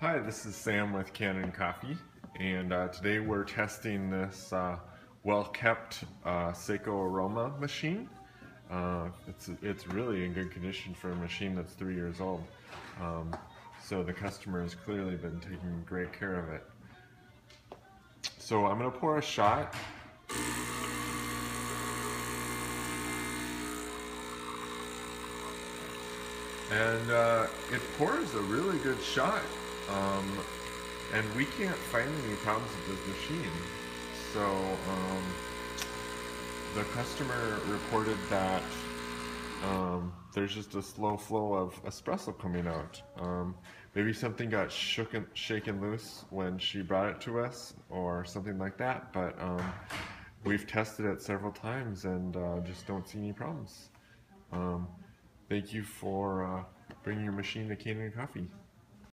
Hi, this is Sam with Kanen Coffee, and uh, today we're testing this uh, well-kept uh, Saeco Aroma machine. Uh, it's it's really in good condition for a machine that's three years old. Um, so the customer has clearly been taking great care of it. So I'm going to pour a shot. And uh, it pours a really good shot. Um, and we can't find any problems with this machine. So um, the customer reported that um, there's just a slow flow of espresso coming out. Um, maybe something got shooken, shaken loose when she brought it to us or something like that, but um, we've tested it several times and uh, just don't see any problems. Um, thank you for uh, bringing your machine to Kanen Coffee.